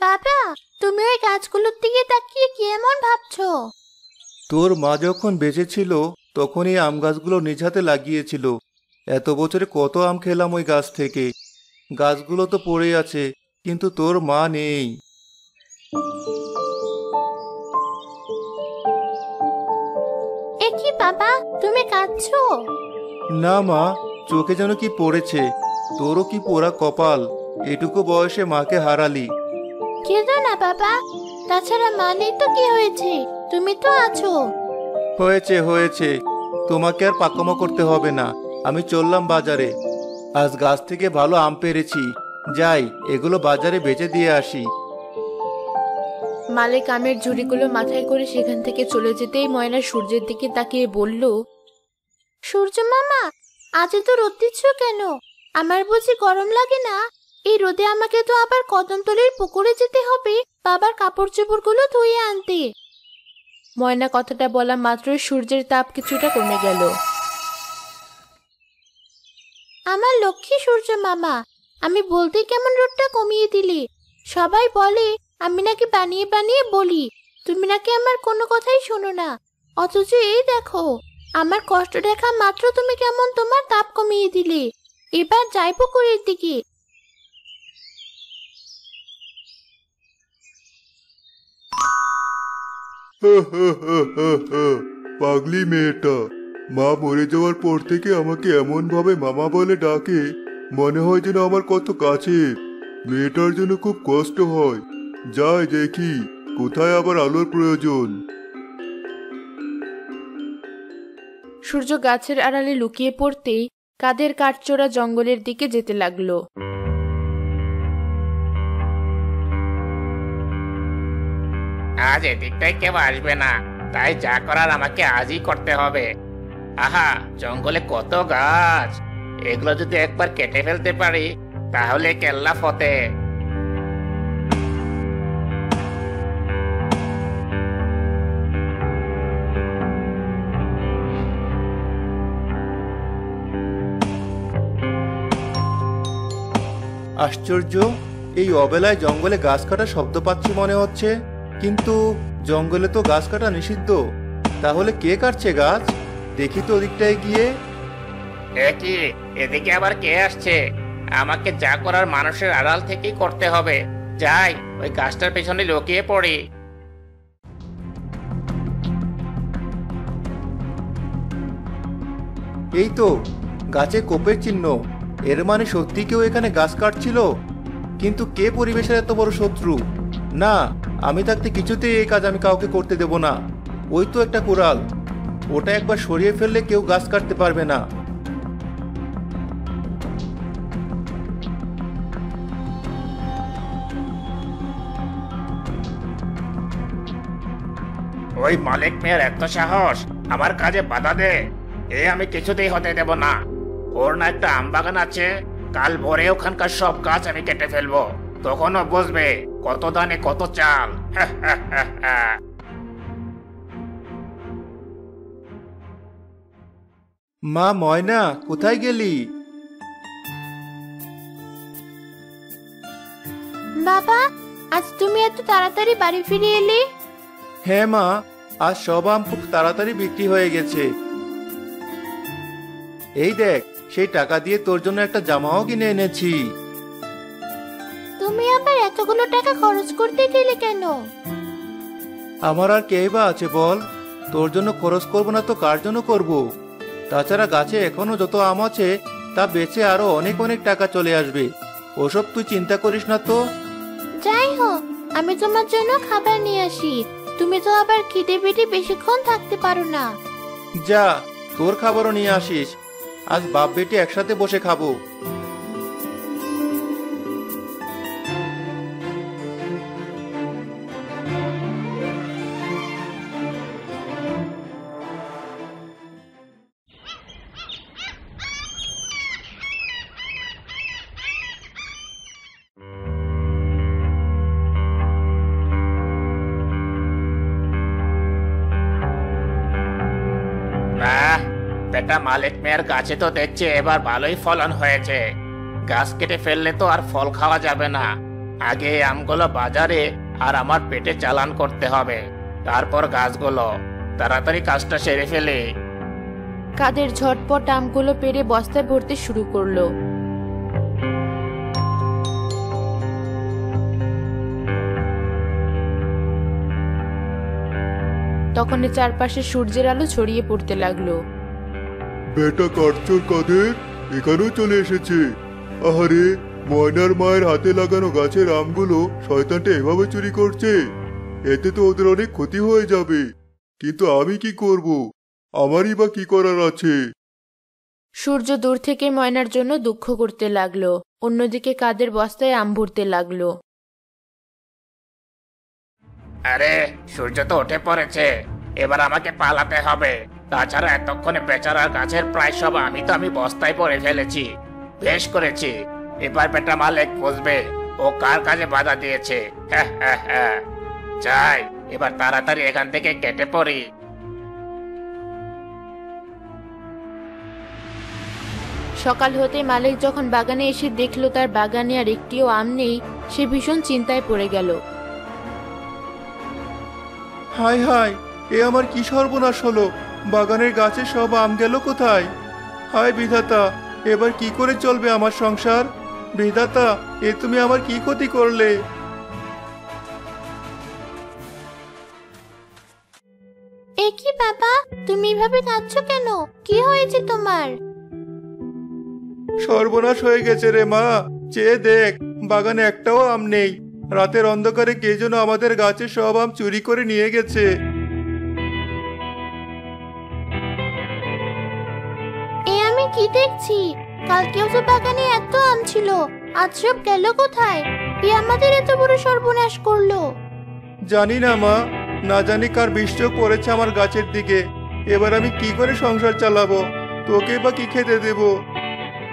বাবা তুমি ওই গাছগুলোর দিকে তাকিয়ে কি এমন ভাবছ? তোর মা যখন বেঁচে ছিল তখন এই আম গাছগুলো নিজ হাতে লাগিয়েছিল। এত বছরে কত আম খেলাম ওই গাছ থেকে। গাছগুলো তো পড়ে আছে কিন্তু তোর মা নেই। এ কি বাবা তুমি কাঁদছো? না মা চোখে যেন কি পড়েছে। তোরও কি পোড়া কপাল। এটুকু বয়সে মাকে হারালি। কেঁদো না বাবা। তাছাড়া মানে তো কি হয়েছে? তুমি তো আছো। হয়েছে হয়েছে। তোমাকে আর পাকামো করতে হবে না। আমি চললাম বাজারে। আজ গাছ থেকে ভালো আম পেরেছি। যাই এগুলো বাজারে বেচে দিয়ে আসি। মালিক আমের ঝুড়িগুলো মাথায় করে সেখান থেকে চলে যেতেই ময়না সূর্যের দিকে তাকিয়ে বলল সূর্য মামা আজ তো রোদ দিচ্ছ কেন? আমার বুঝি গরম লাগে না? এই রোদে আমাকে তো আবার কদমতলির পুকুরে যেতে হবে, বাবার কাপড় চোপড়গুলো ধুয়ে আনতে। ময়না কথাটা বলা মাত্রই সূর্যের তাপ কিছুটা কমে গেল। আমার লক্ষ্মী সূর্য মামা, আমি বলতে কেমন রোদটা কমিয়ে দিলে? সবাই বলে, আমি নাকি বানিয়ে বানিয়ে বলি, তুমি নাকি আমার কোনো কথাই শোনো না। অথচ এই দেখো, আমার কষ্ট দেখা মাত্র তুমি কেমন তোমার তাপ কমিয়ে দিলে। এবার যাই পুকুরের দিকে। পাগলি মেয়েটা। মা মরে যাওয়ার পর থেকে আমাকে এমন ভাবে মামা বলে ডাকে, মনে হয় যেন আমার কত কাছে। মেয়েটার জন্য খুব কষ্ট হয়। যাই দেখি, কোথায় আবার আলোর প্রয়োজন? সূর্য গাছের আড়ালে লুকিয়ে পড়তেই কাদের কাঠচোরা জঙ্গলের দিকে যেতে লাগল। আজ এদিকটাই কেউ আসবে না, তাই যা করার আমাকে আজই করতে হবে। আহা, জঙ্গলে কত গাছ! এগুলো যদি একবার কেটে ফেলতে পারি, তাহলে কেল্লা ফতে। আশ্চর্য, এই অবেলায় জঙ্গলে গাছ কাটা শব্দ পাচ্ছি মনে হচ্ছে। কিন্তু জঙ্গলে তো গাছ কাটা নিষিদ্ধ। তাহলে কে কাটছে গাছ? দেখি তো ওদিকটায় গিয়ে। একই এদিকে আবার কে আসছে? আমাকে যা করার মানুষের আড়াল থেকেই করতে হবে। যাই ওই গাছটার পেছনে লুকিয়ে পড়ি। এই তো গাছে কোপের চিহ্ন। এর মানে সত্যি কেউ এখানে গাছ কাটছিল? কিন্তু কে পরিবেশের এত বড় শত্রু? না, আমি থাকতে কিছুতেই এই কাজ আমি কাউকে করতে দেব না। ওই তো একটা কুড়াল। ওটা একবার সরিয়ে ফেললে কেউ গাছ কাটতে পারবে না। ওই মালিক মেয়ের এত সাহস, আমার কাজে বাধা দে। এ আমি কিছুতেই হতে দেব না। ওর না একটা আম বাগান আছে, কাল ভোরে ওখানকার সব গাছ আমি কেটে ফেলব। তখনও বুঝবে। কত দানে কত চাল। মা ময়না কোথায় গেলি? বাবা আজ তুমি এত তাড়াতাড়ি বাড়ি ফিরে এলে? হ্যাঁ মা আজ সব আম খুব তাড়াতাড়ি বিক্রি হয়ে গেছে। এই দেখ সেই টাকা দিয়ে তোর জন্য একটা জামাও কিনে এনেছি। আবার এতগুলো টাকা খরচ করতে গেলে কেন? আমার আর কে বা আছে বল? তোর জন্য খরচ করব না তো কার জন্য করব? তাছাড়া গাছে এখনও যত আম আছে তা বেচে আরও অনেক অনেক টাকা চলে আসবে। ওসব তুই চিন্তা করিস না তো। যাই হোক আমি তোমার জন্য খাবার নিয়ে আসি। তুমি তো আবার খিদে পেটে বেশিক্ষণ থাকতে পারো না। যা তোর খাবারও নিয়ে আসিস। আজ বাপ বেটি একসাথে বসে খাব। বেটা মালিক মেয়ের গাছে তো দেখছি এবার ভালোই ফলন হয়েছে। গাছ কেটে ফেললে তো আর ফল খাওয়া যাবে না। আগে আমগুলো বাজারে আর আমার পেটে চালান করতে হবে। তারপর গাছগুলো। তাড়াতাড়ি কাজটা সেরে ফেলে। কাদের ঝটপট আমগুলো পেরে বস্তায় ভরতে শুরু করল। তখনই চারপাশে সূর্যের আলো ছড়িয়ে পড়তে লাগল। বেটা কাটচোর কাদের? এখানেও চলে এসেছে। আহারে ময়নার মায়ের হাতে লাগানো গাছের আমগুলো শয়তানটা এভাবে চুরি করছে। এতে তো ওদের অনেক ক্ষতি হয়ে যাবে। কিন্তু আমি কি করব? আমারই বা কি করার আছে? সূর্য দূর থেকে ময়নার জন্য দুঃখ করতে লাগল। অন্যদিকে কাদের বস্তায় আম ভরতে লাগল। আরে সূর্য তো উঠে পড়েছে। এবার আমাকে পালাতে হবে। তাছাড়া এতক্ষণে বেচারা গাছের প্রায় সব আমি তো আমি বস্তায় পরে ফেলেছি। বেশ করেছি। এবার বেটা মালিক বুঝবে ও কার কাজে বাধা দিয়েছে। হ্যাঁ হ্যাঁ হ্যাঁ। যাই এবার তাড়াতাড়ি এখান থেকে কেটে পড়ি। সকাল হতে মালিক যখন বাগানে এসে দেখল তার বাগানে আর একটিও আম নেই সে ভীষণ চিন্তায় পড়ে গেল। হায় হায় এ আমার কি সর্বনাশ হলো? বাগানের গাছে সব আম গেল কোথায়? হায় বিধাতা এবার কি করে চলবে আমার সংসার? বিধাতা এ তুমি আমার কি ক্ষতি করলে? এ কি বাবা তুমি এভাবে কাঁদছো কেন? কি হয়েছে তোমার? সর্বনাশ হয়ে গেছে রে মা। চেয়ে দেখ বাগানে একটাও আম নেই। রাতের অন্ধকারে কে যেন আমাদের গাছে সব আম চুরি করে নিয়ে গেছে। দেখছি। কালকেও তো বাগানে এত আম ছিল। আজ সব গেল কোথায়? এ আমাদের এত বড় সর্বনাশ করল। জানি না মা। না জানি কার বৃষ্টিও পড়েছে আমার গাছের দিকে। এবার আমি কি করে সংসার চালাবো? তোকে বা কি খেতে দেব?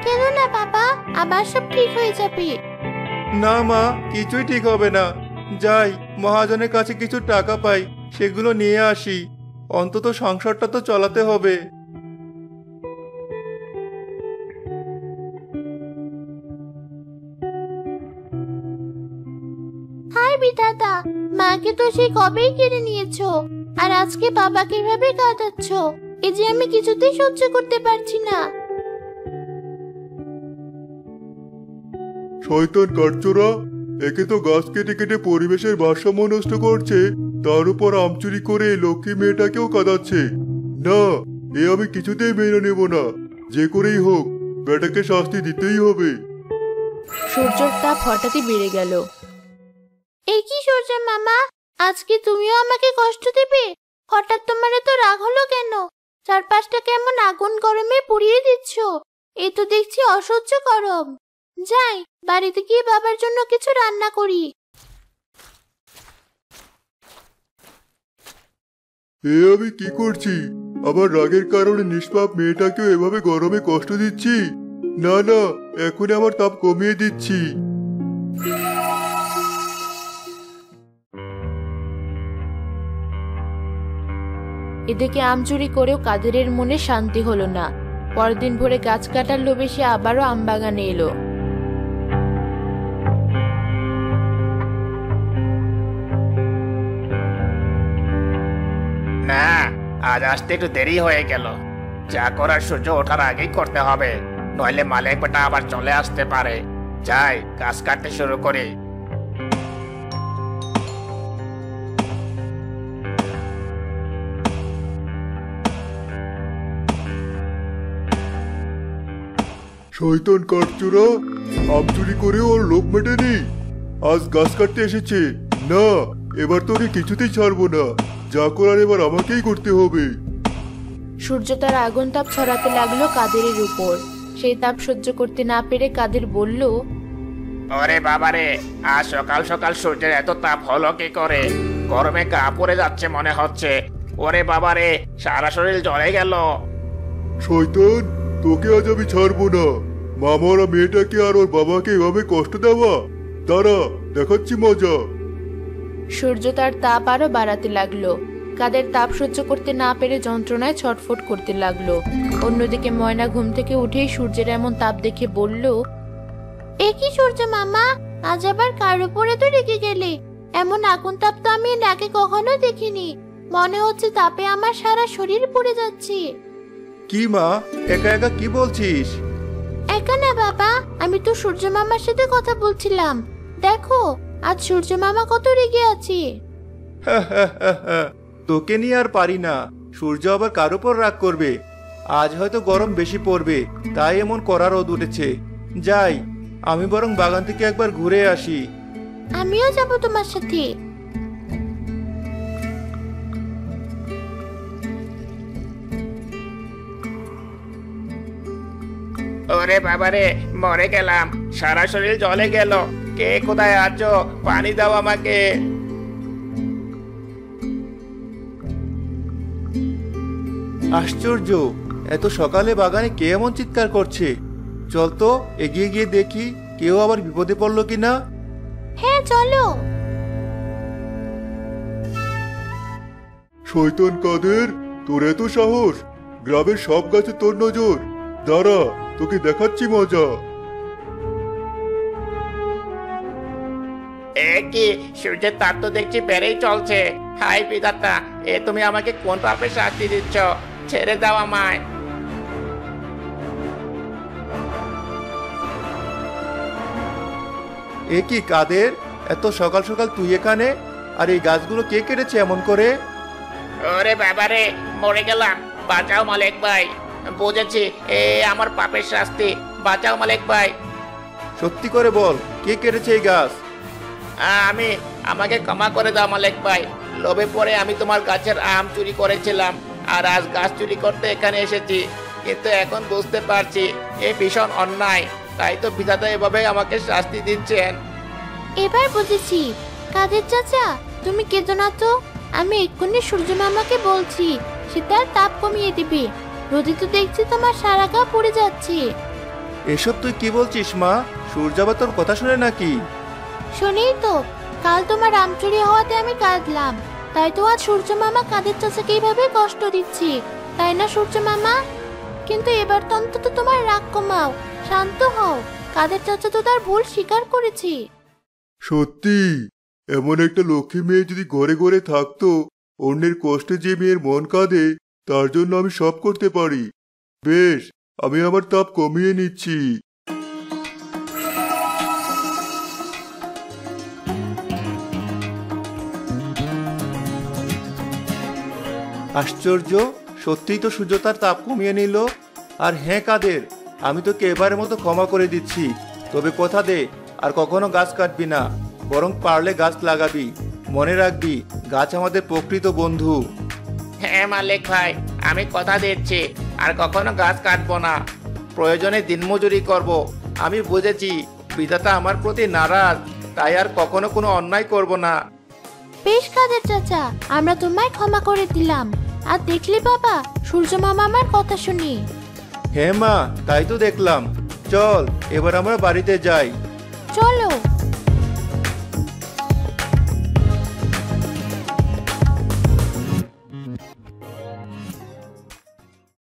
কেন না বাবা? আবার সব ঠিক হয়ে যাবে। না মা কিছুই ঠিক হবে না। যাই মহাজনের কাছে কিছু টাকা পাই সেগুলো নিয়ে আসি। অন্তত সংসারটা তো চালাতে হবে। মাকে তো সেই কবেই কেড়ে নিয়েছো? আর আজকে বাবাকে এভাবে কাঁদাচ্ছ? এ যে আমি কিছুতেই সহ্য করতে পারছি না। শয়তান কাটচোরা একে তো গাছ কেটে কেটে পরিবেশের ভারসাম্য নষ্ট করছে তার উপর আমচুরি করে এই লক্ষ্মী মেয়েটাকেও কাঁদাচ্ছে। না এ আমি কিছুতেই মেনে নেব না। যে করেই হোক বেটাকে শাস্তি দিতেই হবে। সূর্যের তাপ হঠাৎই বেড়ে গেল। এই কি সূর্য মামা? আজকে তুমিও আমাকে কষ্ট দেবে? হঠাৎ তোমার এত রাগ হলো কেন? চারপাশটা কেমন আগুন গরমে পুড়িয়ে দিচ্ছ? এ তো দেখছি অসহ্য গরম। যাই, বাড়িতে গিয়ে বাবার জন্য কিছু রান্না করি। এ আমি কি করছি? আবার রাগের কারণে নিষ্পাপ মেয়েটাকেও এভাবে গরমে কষ্ট দিচ্ছি? না না এখন আমার তাপ কমিয়ে দিচ্ছি। এদিকে আম চুরি করেও কাদেরের মনে শান্তি হলো না। পরদিন ভোরে গাছ কাটার লোভে সে আবারও আম বাগানে এলো। না আজ আসতে একটু দেরি হয়ে গেল। যা করার সূর্য ওঠার আগেই করতে হবে। নইলে মালিক বেটা আবার চলে আসতে পারে। যাই, গাছ কাটতে শুরু করি। শয়তান কাঠচোরা আম চুরি করে ওর লোভ মেটেনি। আজ গাছ কাটতে এসেছে। না এবার তোকে কিছুতেই ছাড়বো না। যা করার এবার আমাকেই করতে হবে। সূর্য তার আগুন তাপ ছড়াতে লাগল কাদেরের উপর। সেই তাপ সহ্য করতে না পেরে কাদের বলল ওরে বাবারে আজ সকাল সকাল সূর্যের এত তাপ হলো কি করে? গরমে গা পড়ে যাচ্ছে মনে হচ্ছে। ওরে বাবারে সারা শরীর জ্বলে গেল। শয়তান তোকে আজ আমি ছাড়বো না। মামারা মেয়েটাকে আর ওর বাবাকে এভাবে কষ্ট দেওয়া? দাঁড়া, দেখাচ্ছি মজা। সূর্য তার তাপ আরও বাড়াতে লাগল। কাদের তাপ সহ্য করতে না পেরে যন্ত্রণায় ছটফট করতে লাগল। অন্যদিকে ময়না ঘুম থেকে উঠেই সূর্যের এমন তাপ দেখে বলল, এ কি সূর্য মামা? আজ আবার কার উপরে তো রেগে গেলে? এমন আগুন তাপ তো আমি এর আগে কখনো দেখিনি। মনে হচ্ছে তাপে আমার সারা শরীর পুড়ে যাচ্ছে। কি মা? একা একা কি বলছিস? একা না বাবা। আমি তো সূর্য মামার সাথে কথা বলছিলাম। দেখো আজ সূর্য মামা কত রেগে আছে। তোকে নিয়ে আর পারি না। সূর্য আবার কার উপর রাগ করবে? আজ হয়তো গরম বেশি পড়বে তাই এমন করার রোদ উঠেছে। যাই আমি বরং বাগান থেকে একবার ঘুরে আসি। আমিও যাব তোমার সাথে। ওরে বাবারে মরে গেলাম। সারা শরীর জলে গেল। কে কোথায় আছো? পানি দাও আমাকে। আশ্চর্য এত সকালে বাগানে কে এমন চিৎকার করছে? চল তো এগিয়ে গিয়ে দেখি কেউ আবার বিপদে পড়ল কিনা। হ্যাঁ চলো। শৈতন কাদের? তোর এত সাহস। গ্রামের সব গাছে তোর নজর। দাঁড়া। তোকে দেখাচ্ছি মজা। এ কি সূর্যের তার তো দেখছি বেড়েই চলছে। হাই বিধাতা এ তুমি আমাকে কোন পাপে শাস্তি দিচ্ছ? ছেড়ে দাও আমায়। এ কি কাদের? এত সকাল সকাল তুই এখানে? আর এই গাছগুলো কে কেটেছে এমন করে? ওরে বাবারে মরে গেলাম। বাঁচাও মালিক ভাই। বুঝেছি এ আমার পাপের শাস্তি। বাঁচাও মালিক ভাই। সত্যি করে বল কে কেটেছে এই গাছ? আমি আমাকে ক্ষমা করে দাও মালিক ভাই। লোভে পড়ে আমি তোমার গাছের আম চুরি করেছিলাম আর আজ গাছ চুরি করতে এখানে এসেছি। কিন্তু এখন বুঝতে পারছি এ ভীষণ অন্যায়। তাই তো বিধাতা এভাবে আমাকে শাস্তি দিচ্ছেন। এবার বুঝেছি। কাদের চাচা? তুমি কেঁদো না তো? আমি এক্ষুনি সূর্য মামাকে বলছি সে তার তাপ কমিয়ে দিবে। রোদে তো দেখছি তোমার সারা গা পড়ে যাচ্ছে। এসব তুই কি বলছিস মা? সূর্যাবা তোর কথা শুনে নাকি? শোনেই তো কাল তোমার আম চুরি হওয়াতে আমি কাঁদলাম। তাই তো আজ সূর্য মামা কাদের চাচাকে এইভাবে কষ্ট দিচ্ছি। তাই না সূর্য মামা? কিন্তু এবার তো অন্তত তোমার রাগ কমাও শান্ত হও। কাদের চাচা তো তার ভুল স্বীকার করেছি। সত্যি এমন একটা লক্ষ্মী মেয়ে যদি ঘরে ঘরে থাকতো অন্যের কষ্টে যে মেয়ের মন কাঁদে তার জন্য আমি সব করতে পারি। বেশ, আমি আমার তাপ কমিয়ে নিচ্ছি। আশ্চর্য, সত্যিই তো সূর্য তার তাপ কমিয়ে নিল। আর হ্যাঁ কাদের, আমি তোকে এবারের মতো ক্ষমা করে দিচ্ছি। তবে কথা দে, আর কখনো গাছ কাটবি না, বরং পারলে গাছ লাগাবি। মনে রাখবি, গাছ আমাদের প্রকৃত বন্ধু। হ্যাঁ মালিক ভাই আমি কথা দিচ্ছি আর কখনো গাছ কাটবো না। প্রয়োজনে দিনমজুরি করব। আমি বুঝেছি বিধাতা আমার প্রতি নারাজ তাই আর কখনো কোনো অন্যায় করব না। বেশ কাদের চাচা আমরা তোমায় ক্ষমা করে দিলাম। আর দেখলি বাবা সূর্য মামা আমার কথা শুনি। হ্যাঁ মা তাই তো দেখলাম। চল এবার আমরা বাড়িতে যাই। চলো।